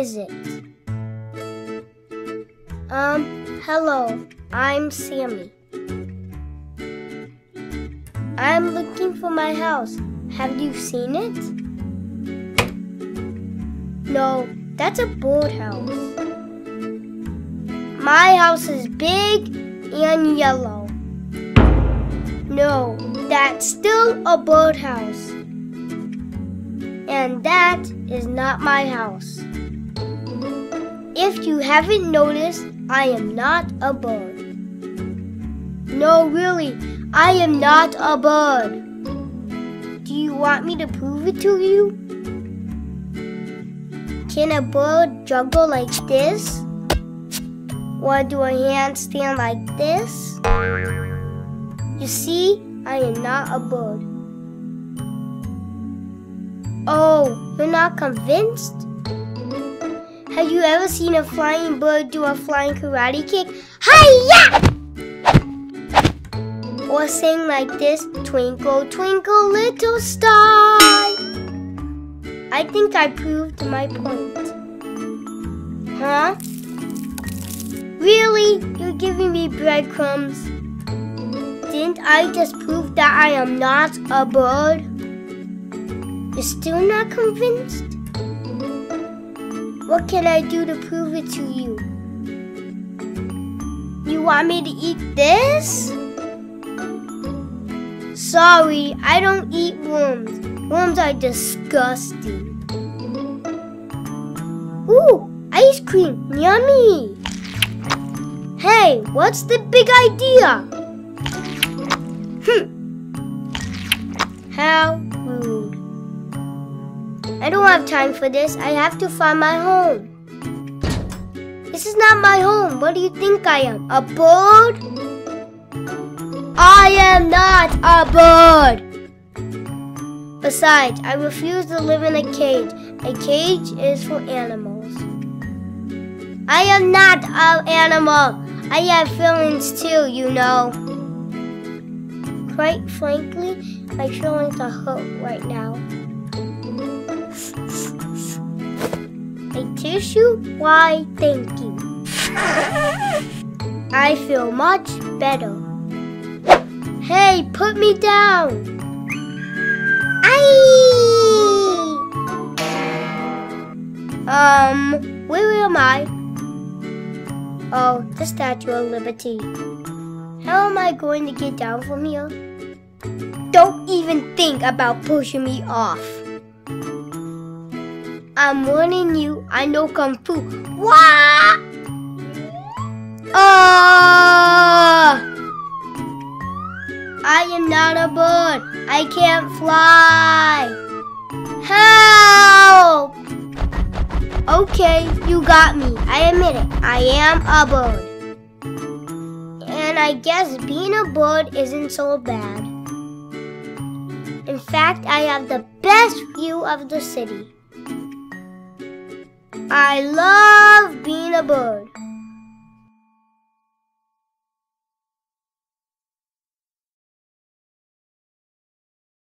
is it? Um, hello. I'm Sammy. I'm looking for my house. Have you seen it? No, that's a birdhouse. My house is big and yellow. No, that's still a birdhouse. And that is not my house. If you haven't noticed, I am not a bird. No, really, I am not a bird. Do you want me to prove it to you? Can a bird juggle like this? Or do a handstand like this? You see, I am not a bird. Oh, you're not convinced? Have you ever seen a flying bird do a flying karate kick? Hiya! Or sing like this, Twinkle, twinkle, little star. I think I proved my point. Huh? Really? You're giving me breadcrumbs? Didn't I just prove that I am not a bird? You're still not convinced? What can I do to prove it to you? You want me to eat this? Sorry, I don't eat worms. Worms are disgusting. Ooh, ice cream, yummy! Hey, what's the big idea? Hmm. How rude. I don't have time for this. I have to find my home. This is not my home. What do you think I am? A bird? I am not a bird! Besides, I refuse to live in a cage. A cage is for animals. I am not an animal. I have feelings too, you know. Quite frankly, my feelings are hurt right now. Why, thank you. I feel much better. Hey, put me down! Aye! Um, where am I? Oh, the Statue of Liberty. How am I going to get down from here? Don't even think about pushing me off. I'm warning you, I know Kung Fu. Wah! Ah! I am not a bird. I can't fly. Help! Okay, you got me. I admit it. I am a bird. And I guess being a bird isn't so bad. In fact, I have the best view of the city. I love being a bird.